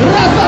Раз!